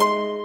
Bye.